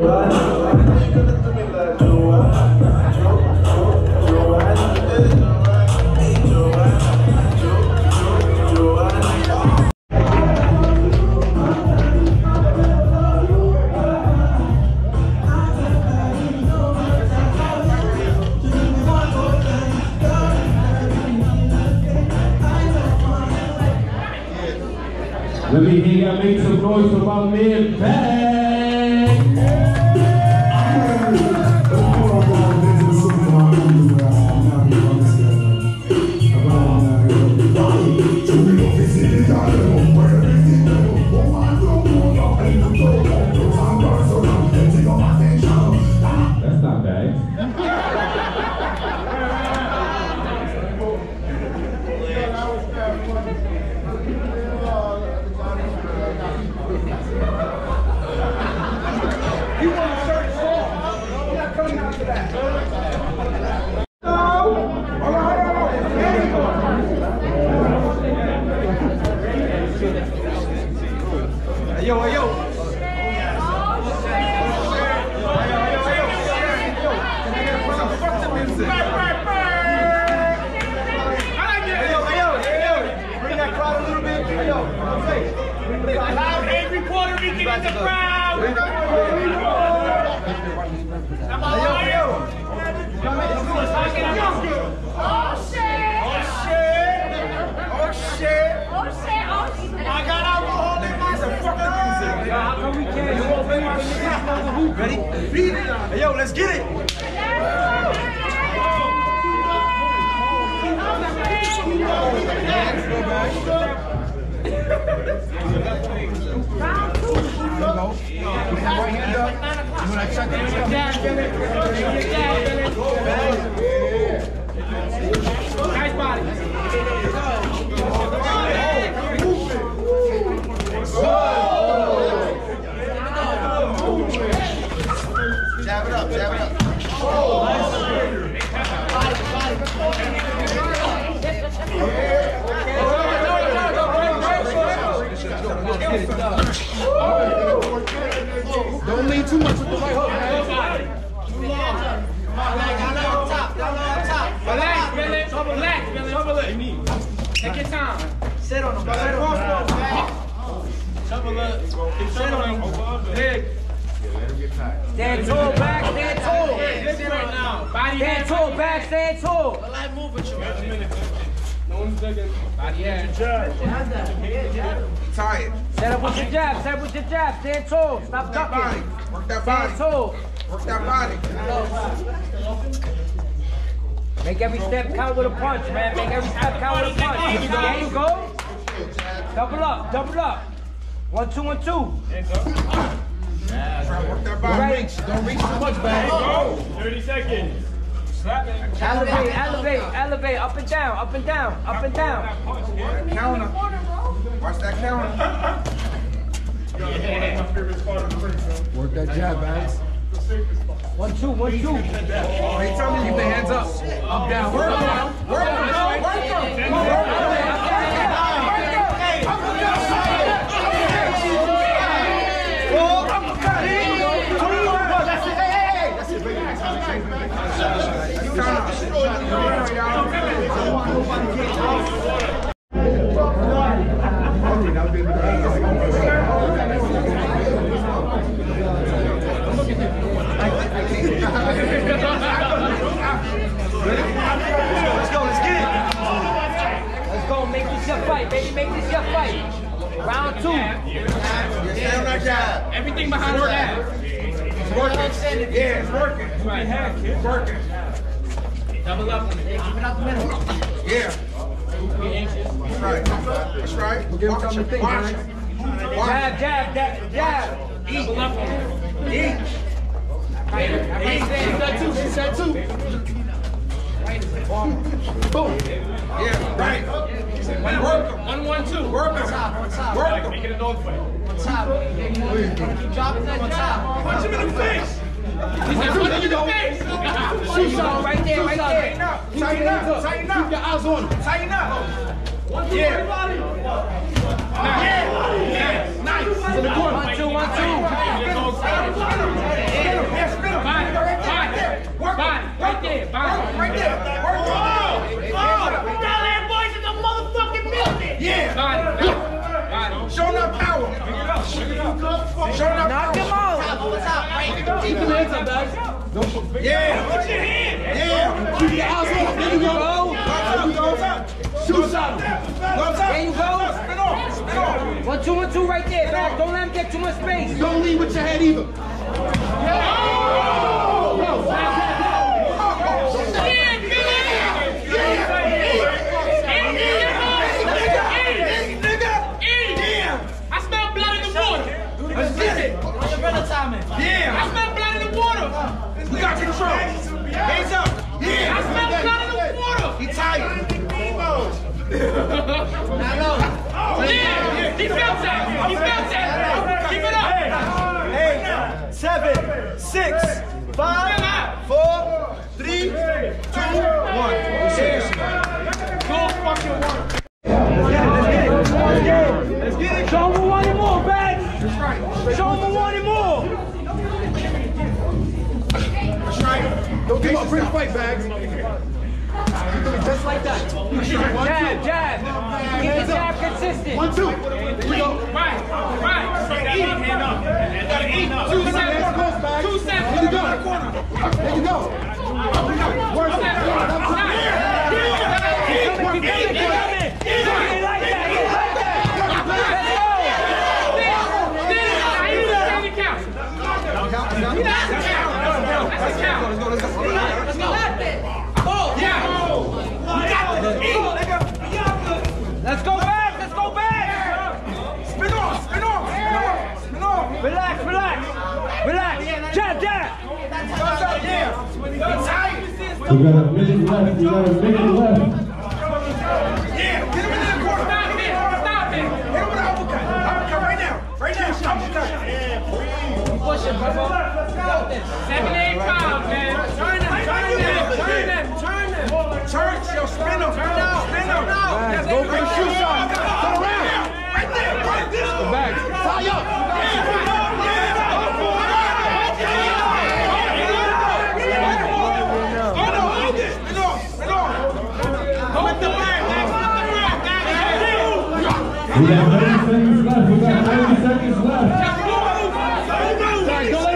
Let me hear y'all make some noise for my man Bag. Ready? It. Hey, yo, let's get it. Nice body. Don't lean too much with the right hook, man. Relax, Billy. Relax, Billy. Double it. Take your time. Sit on him. Sit on him. Double it. Sit on him. Stand tall, back, stand tall. Stand tall, back, stand tall. No one's digging. Body head. Tired. Set up with your jab, set up with your jab, stand tall. Stop That body. ducking. Work that body. Stand tall. Work that body. Make every step count with a punch, man. Make every step count with a punch. There you go. Double up, double up. One, two, one, two. Work that body. Right. Don't reach too much, bag. 30 seconds. Elevate, elevate, elevate, up and down, up and down, up and down. Counter. Watch that counter. Work that jab, Bags. One, two, one, two. Hey, tell me Keep the hands up. Up, down. Work them. Work them. Work them. Let's go. Let's get it. Let's go, make this your fight, baby, make this your fight. Round two. Stay on that jab. Everything behind her ass. It's working. Yeah, it's working. It's working. Double up on it. Yeah. That's right. That's right. Give him something to think, Watch man. Jab, jab, jab, jab. Double up on it. it. Eat. She said two. She said two. Yeah, right. One, Work 'em. one, one, two. Work them. Work them. Make it a dog fight. Drop it on top. Punch him in the face. He said, punch him in the face. Shoot shot right there, right Tighten there. up. Tighten up. Tighten up. Keep your eyes on him. Tighten up. Yeah. Yeah. Nice. One, two, one, two. Work body, it. Right there. Body. Work, right there. Work it. Oh, oh. Dollar boys in the motherfucking building. Yeah. Body. Body. Show enough power. Bring it up. Show enough Knock power. Knock him out. Top over top. Right. Keep your hands up, guys. Yeah. Put your hand. Yeah. Keep your ass up. There you go. There you go. Shoot shot him. There you go. Spin off. Spin off. One, two, one, two right there. Back. Don't let him get too much space. Don't lead with your head either. Yeah. Oh! Oh! Yeah, he felt that. He felt that. Keep it up. Eight, seven, six, five, four, three, two, one. Go fucking one more, back. Show him one more. Don't give up. The fight, Bags. Just like that. Jab, jab. Keep the jab consistent. One, two. Here we go. Right, right. Hand up. Gotta eat. Two There seconds. it goes, Bags. Two There seconds. you go. There you go. Work it. Keep coming, keep coming. He like that, he like that. Let's We got a minute left. We got a minute left. Yeah. Get him in that corner. Stop it! Stop it! Hit We got 30 seconds left. We got 30 seconds left. Bags,